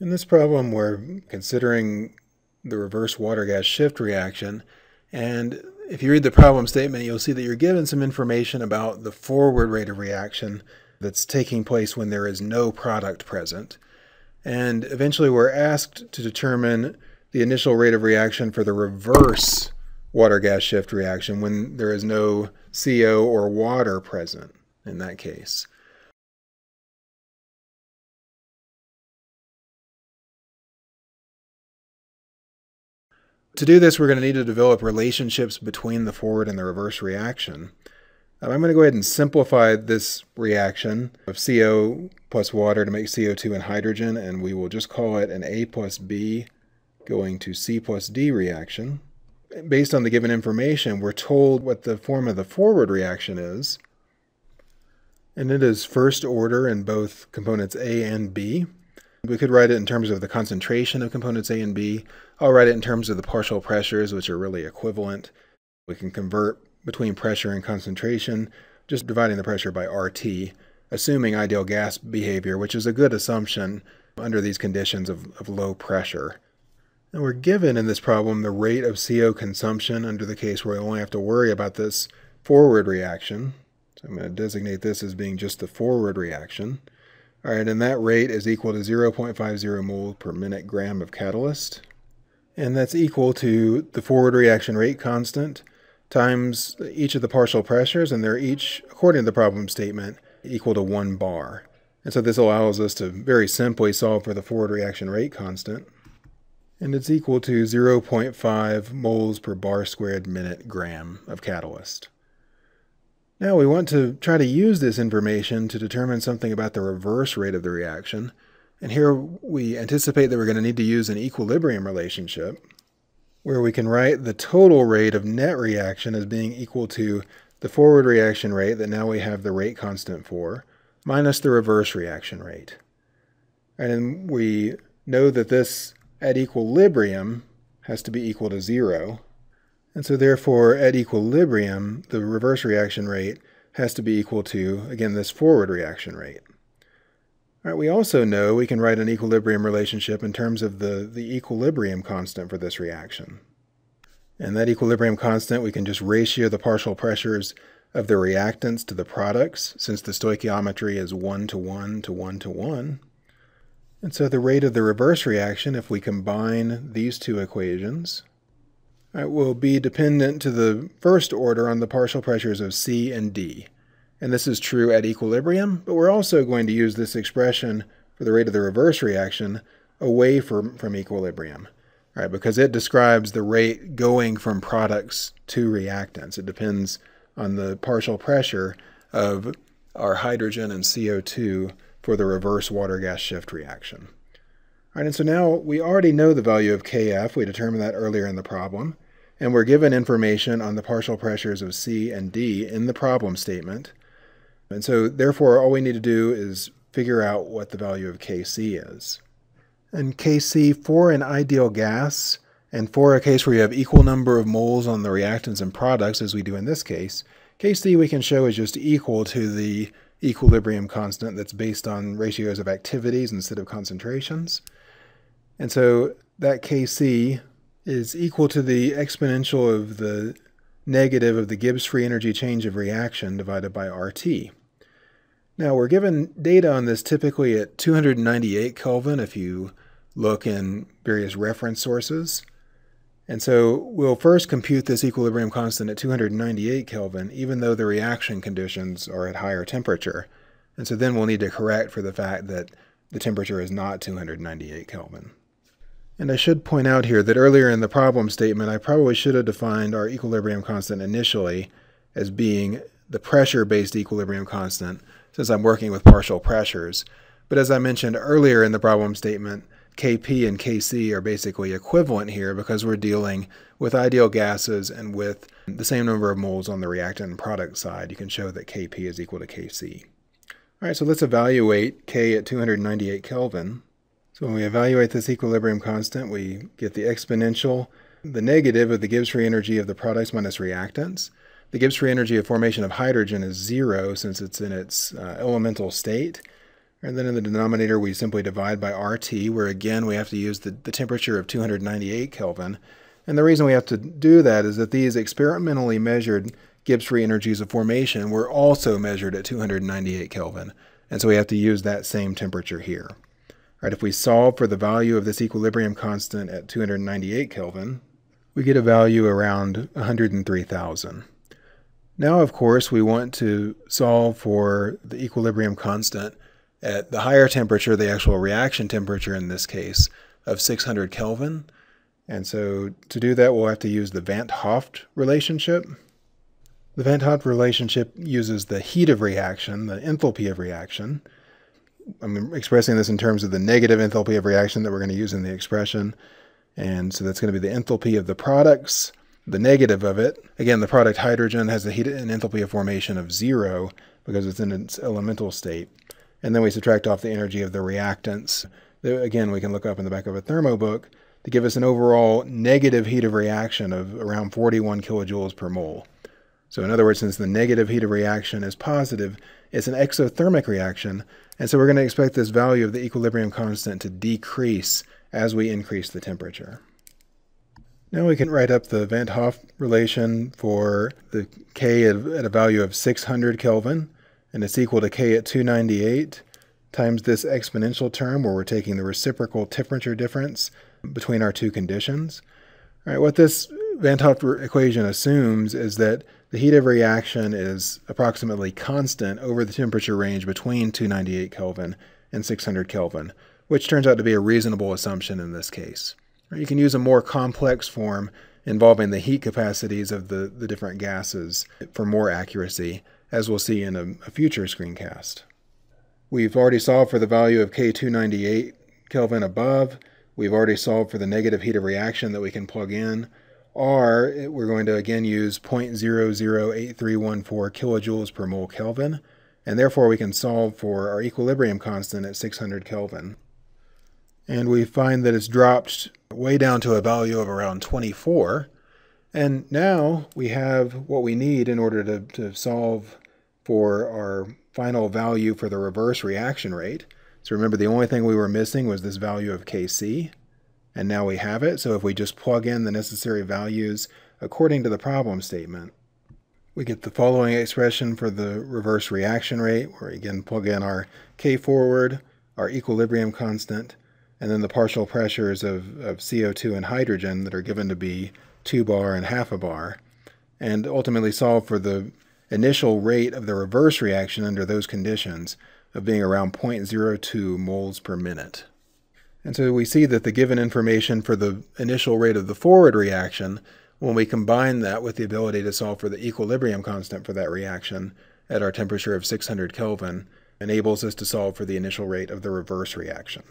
In this problem, we're considering the reverse water-gas shift reaction. And if you read the problem statement, you'll see that you're given some information about the forward rate of reaction that's taking place when there is no product present. And eventually we're asked to determine the initial rate of reaction for the reverse water-gas shift reaction when there is no CO or water present in that case. To do this, we're going to need to develop relationships between the forward and the reverse reaction. Um, I'm going to go ahead and simplify this reaction of CO plus water to make CO2 and hydrogen, and we will just call it an A plus B going to C plus D reaction. Based on the given information, we're told what the form of the forward reaction is, and it is first order in both components A and B. We could write it in terms of the concentration of components A and B. I'll write it in terms of the partial pressures, which are really equivalent. We can convert between pressure and concentration, just dividing the pressure by RT, assuming ideal gas behavior, which is a good assumption under these conditions of, of low pressure. And we're given in this problem the rate of CO consumption under the case where we only have to worry about this forward reaction. So I'm going to designate this as being just the forward reaction. All right, and that rate is equal to 0.50 moles per minute gram of catalyst. And that's equal to the forward reaction rate constant times each of the partial pressures, and they're each, according to the problem statement, equal to 1 bar. And so this allows us to very simply solve for the forward reaction rate constant. And it's equal to 0.5 moles per bar squared minute gram of catalyst. Now we want to try to use this information to determine something about the reverse rate of the reaction. And here we anticipate that we're going to need to use an equilibrium relationship where we can write the total rate of net reaction as being equal to the forward reaction rate that now we have the rate constant for, minus the reverse reaction rate. And we know that this at equilibrium has to be equal to zero. And so therefore, at equilibrium, the reverse reaction rate has to be equal to, again, this forward reaction rate. All right, we also know we can write an equilibrium relationship in terms of the, the equilibrium constant for this reaction. And that equilibrium constant, we can just ratio the partial pressures of the reactants to the products, since the stoichiometry is 1 to 1 to 1 to 1. And so the rate of the reverse reaction, if we combine these two equations, it will be dependent to the first order on the partial pressures of C and D. And this is true at equilibrium, but we're also going to use this expression for the rate of the reverse reaction away from, from equilibrium, right? Because it describes the rate going from products to reactants. It depends on the partial pressure of our hydrogen and CO2 for the reverse water gas shift reaction. All right, and so now we already know the value of Kf. We determined that earlier in the problem and we're given information on the partial pressures of C and D in the problem statement. And so therefore all we need to do is figure out what the value of Kc is. And Kc for an ideal gas and for a case where you have equal number of moles on the reactants and products as we do in this case, Kc we can show is just equal to the equilibrium constant that's based on ratios of activities instead of concentrations. And so that Kc is equal to the exponential of the negative of the Gibbs free energy change of reaction divided by RT. Now we're given data on this typically at 298 Kelvin if you look in various reference sources. And so we'll first compute this equilibrium constant at 298 Kelvin, even though the reaction conditions are at higher temperature. And so then we'll need to correct for the fact that the temperature is not 298 Kelvin. And I should point out here that earlier in the problem statement, I probably should have defined our equilibrium constant initially as being the pressure-based equilibrium constant, since I'm working with partial pressures. But as I mentioned earlier in the problem statement, Kp and Kc are basically equivalent here because we're dealing with ideal gases and with the same number of moles on the reactant and product side. You can show that Kp is equal to Kc. All right, so let's evaluate K at 298 Kelvin. So when we evaluate this equilibrium constant, we get the exponential, the negative of the Gibbs free energy of the products minus reactants. The Gibbs free energy of formation of hydrogen is zero since it's in its uh, elemental state. And then in the denominator, we simply divide by RT, where again we have to use the, the temperature of 298 Kelvin. And the reason we have to do that is that these experimentally measured Gibbs free energies of formation were also measured at 298 Kelvin. And so we have to use that same temperature here. Right, if we solve for the value of this equilibrium constant at 298 Kelvin, we get a value around 103,000. Now, of course, we want to solve for the equilibrium constant at the higher temperature, the actual reaction temperature in this case, of 600 Kelvin. And so to do that, we'll have to use the Van't Hoff relationship. The Van't Hoff relationship uses the heat of reaction, the enthalpy of reaction. I'm expressing this in terms of the negative enthalpy of reaction that we're going to use in the expression. And so that's going to be the enthalpy of the products, the negative of it. Again, the product hydrogen has a heat and enthalpy of formation of zero because it's in its elemental state. And then we subtract off the energy of the reactants. Again, we can look up in the back of a thermo book to give us an overall negative heat of reaction of around 41 kilojoules per mole. So in other words, since the negative heat of reaction is positive, it's an exothermic reaction, and so we're going to expect this value of the equilibrium constant to decrease as we increase the temperature. Now we can write up the Van't Hoff relation for the K at, a value of 600 Kelvin, and it's equal to K at 298 times this exponential term where we're taking the reciprocal temperature difference between our two conditions. All right, what this Van't Hoff equation assumes is that the heat of reaction is approximately constant over the temperature range between 298 Kelvin and 600 Kelvin, which turns out to be a reasonable assumption in this case. You can use a more complex form involving the heat capacities of the, the different gases for more accuracy, as we'll see in a, a future screencast. We've already solved for the value of K298 Kelvin above. We've already solved for the negative heat of reaction that we can plug in. R, we're going to again use 0.008314 kilojoules per mole Kelvin, and therefore we can solve for our equilibrium constant at 600 Kelvin. And we find that it's dropped way down to a value of around 24. And now we have what we need in order to, to solve for our final value for the reverse reaction rate. So remember, the only thing we were missing was this value of Kc and now we have it. So if we just plug in the necessary values according to the problem statement, we get the following expression for the reverse reaction rate, where we again plug in our K forward, our equilibrium constant, and then the partial pressures of, of CO2 and hydrogen that are given to be 2 bar and half a bar, and ultimately solve for the initial rate of the reverse reaction under those conditions of being around 0.02 moles per minute. And so we see that the given information for the initial rate of the forward reaction, when we combine that with the ability to solve for the equilibrium constant for that reaction at our temperature of 600 Kelvin, enables us to solve for the initial rate of the reverse reaction.